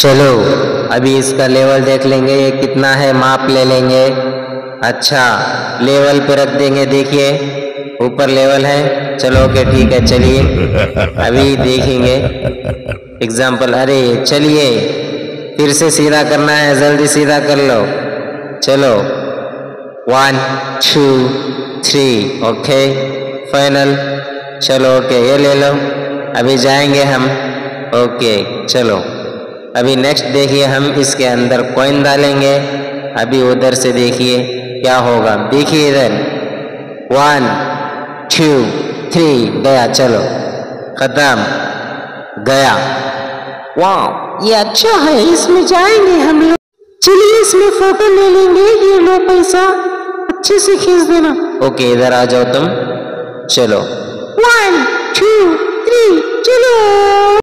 चलो, अभी इसका लेवल देख लेंगे, ये कितना है माप ले लेंगे। अच्छा लेवल पे रख देंगे, देखिए। ऊपर लेवल है। चलो ओके ठीक है, चलिए। अभी देखेंगे। एग्ज़ाम्पल अरे, चलिए। फिर से सीधा करना है, जल्दी सीधा कर लो। चलो। One two three okay final चलो ओके ये ले लो। अभी जाएँगे हम। ओके चलो। अभी नेक्स्ट देखिए हम इसके अंदर कॉइन डालेंगे। अभी उधर से देखिए क्या होगा। देखिए इधर। वन टू थ्री गया, चलो। खत्म। गया। वाह ये अच्छा है। इसमें जाएँगे हम लोग। चलिए इसमें फ़ोटो ले लेंगे। ये लो पैसा। अच्छे से खींच देना। ओके इधर आ जाओ तुम। चलो। वन टू थ्री चलो।